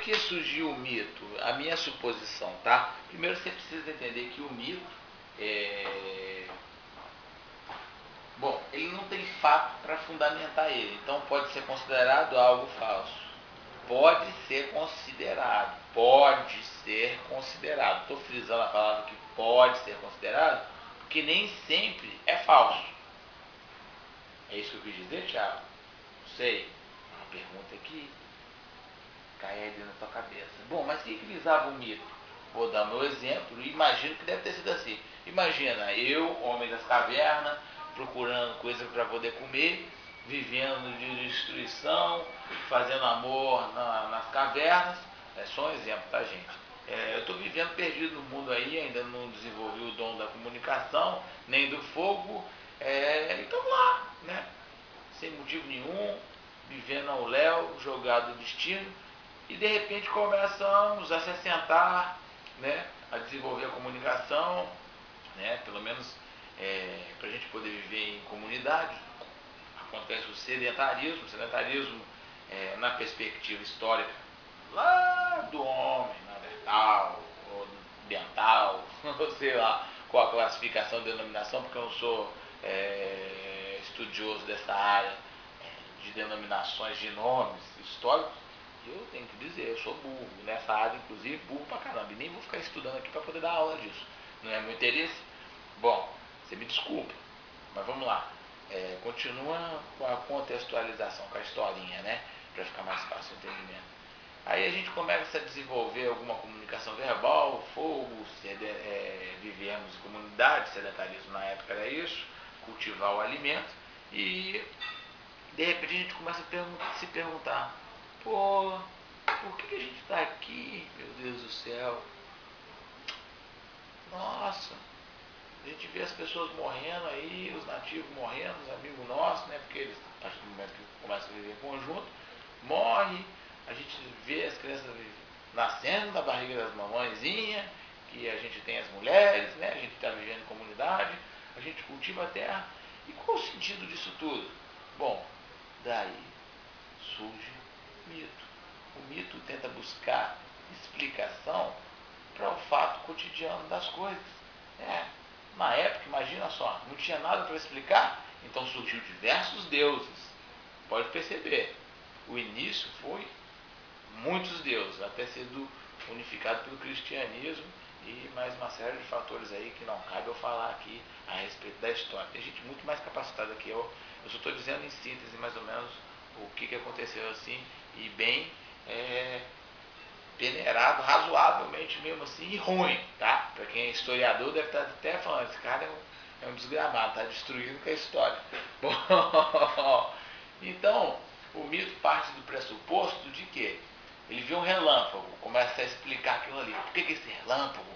por que surgiu o mito? A minha suposição, tá? Primeiro você precisa entender que o mito é... Bom, ele não tem fato para fundamentar ele, então pode ser considerado algo falso. Pode ser considerado, pode ser considerado. Estou frisando a palavra que pode ser considerado, porque nem sempre é falso. É isso que eu quis dizer, Tiago? Não sei. Uma pergunta aqui cai aí na tua cabeça. Bom, mas quem que visava o mito? Vou dar meu exemplo imagino que deve ter sido assim. Imagina eu, homem das cavernas, procurando coisa para poder comer, vivendo de destruição, fazendo amor na, nas cavernas. É só um exemplo, tá, gente? É, eu estou vivendo perdido no mundo aí, ainda não desenvolvi o dom da comunicação, nem do fogo. É, então lá, né? Sem motivo nenhum, vivendo ao léu, jogado o destino e de repente começamos a se assentar, né, a desenvolver a comunicação, né, pelo menos é, para a gente poder viver em comunidade. Acontece o sedentarismo, o sedentarismo é, na perspectiva histórica lá do homem, neandertal, ou ambiental, sei lá qual a classificação, denominação, porque eu não sou é, estudioso dessa área é, de denominações de nomes históricos, eu tenho que dizer, eu sou burro nessa área, inclusive, burro pra caramba. E nem vou ficar estudando aqui para poder dar aula disso. Não é meu interesse? Bom, você me desculpa, mas vamos lá. É, continua com a contextualização, com a historinha, né? Para ficar mais fácil o entendimento. Aí a gente começa a desenvolver alguma comunicação verbal, fogo, sede, é, vivemos em comunidade, sedentarismo na época era isso, cultivar o alimento, e de repente a gente começa a se perguntar, Pô, por que, a gente está aqui, meu Deus do céu? Nossa, a gente vê as pessoas morrendo aí, os nativos morrendo, os amigos nossos, né? Porque eles, a partir do momento que começam a viver em conjunto, morre, a gente vê as crianças nascendo da barriga das mamãezinhas, que a gente tem as mulheres, né? A gente está vivendo em comunidade, a gente cultiva a terra. E qual o sentido disso tudo? Bom, daí surge. O mito tenta buscar explicação para o fato cotidiano das coisas. É, na época, imagina só, não tinha nada para explicar, então surgiu diversos deuses. Pode perceber, o início foi muitos deuses, até sendo unificado pelo cristianismo e mais uma série de fatores aí que não cabe eu falar aqui a respeito da história. Tem gente muito mais capacitada que eu. Eu só estou dizendo em síntese mais ou menos o que, que aconteceu assim e bem é, peneirado, razoavelmente mesmo assim, e ruim, tá? Para quem é historiador deve estar até falando, esse cara é um, é um desgramado, está destruindo com a história. Bom, então, o mito parte do pressuposto de que ele vê um relâmpago, começa a explicar aquilo ali. Por que, que esse relâmpago?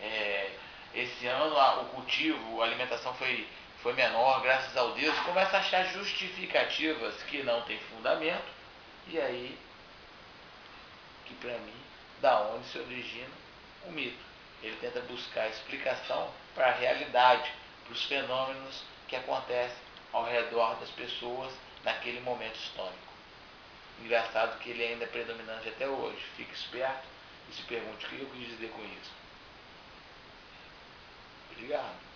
É, esse ano a, o cultivo, a alimentação foi, foi menor, graças ao Deus. Começa a achar justificativas que não tem fundamento e aí, que para mim, da onde se origina o mito. Ele tenta buscar explicação para a realidade, para os fenômenos que acontecem ao redor das pessoas naquele momento histórico. Engraçado que ele ainda é predominante até hoje. Fique esperto e se pergunte o que eu quis dizer com isso. Obrigado.